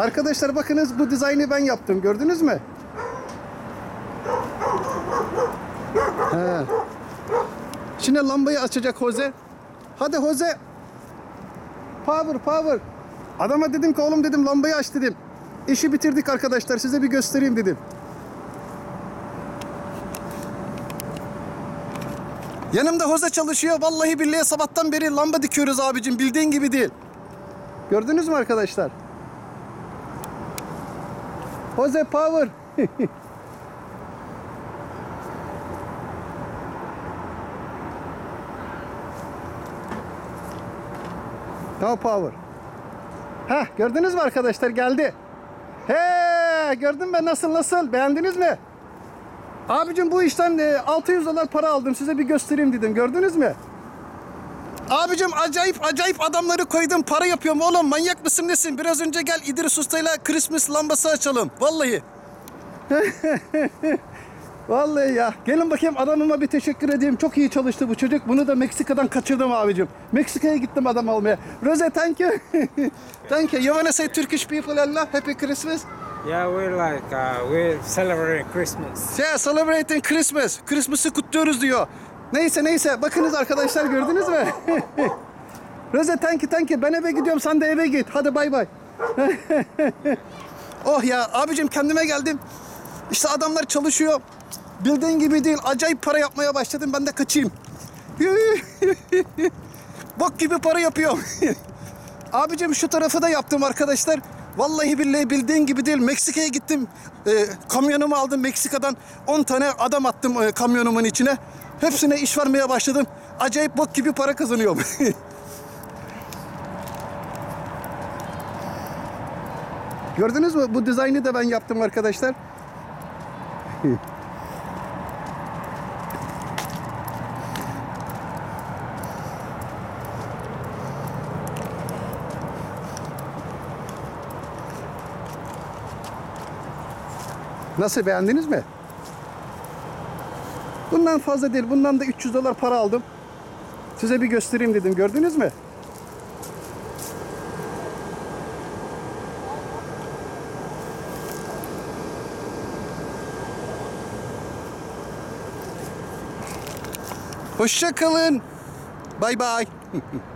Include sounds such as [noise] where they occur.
Arkadaşlar bakınız bu dizaynı ben yaptım. Gördünüz mü? He. Şimdi lambayı açacak Jose. Hadi Jose. Power power. Adama dedim ki oğlum dedim lambayı aç dedim. İşi bitirdik arkadaşlar size bir göstereyim dedim. Yanımda Hoza çalışıyor. Vallahi billahi sabahtan beri lamba dikiyoruz abicim. Bildiğin gibi değil. Gördünüz mü arkadaşlar? Jose Power. [laughs] no power. Heh gördünüz mü arkadaşlar geldi. He gördün mü nasıl nasıl beğendiniz mi? Abicim bu işten e, 600 dolar para aldım size bir göstereyim dedim gördünüz mü? Abicim acayip acayip adamları koydum para yapıyorum oğlum manyak mısın nesin? Biraz önce gel İdris Usta'yla Christmas lambası açalım vallahi. [laughs] Vallahi ya. Gelin bakayım adamıma bir teşekkür edeyim. Çok iyi çalıştı bu çocuk. Bunu da Meksika'dan kaçırdım abicim. Meksika'ya gittim adam almaya. Rose thank you. [laughs] thank you. You wanna say Turkish people Allah happy Christmas? Yeah, we're like uh, we're celebrating Christmas. Yeah, celebrating Christmas. Christmas'ı kutluyoruz diyor. Neyse neyse. Bakınız arkadaşlar gördünüz mü? [laughs] You thank you. Ben eve gidiyorum sen de eve git. Hadi bay bay. [laughs] oh ya abicim kendime geldim. İşte adamlar çalışıyor. Bildiğin gibi değil. Acayip para yapmaya başladım. Ben de kaçayım. [laughs] Bok gibi para yapıyorum. Abicim şu tarafı da yaptım arkadaşlar. Vallahi billahi bildiğin gibi değil. Meksika'ya gittim. Ee, kamyonumu aldım Meksika'dan. 10 tane adam attım e, kamyonumun içine. Hepsine iş vermeye başladım. Acayip bok gibi para kazanıyorum. [laughs] Gördünüz mü? Bu dizaynı da ben yaptım arkadaşlar. [laughs] Nasıl beğendiniz mi? Bundan fazla değil. Bundan da 300 dolar para aldım. Size bir göstereyim dedim. Gördünüz mü? Hoşça kalın. Bay bay. [laughs]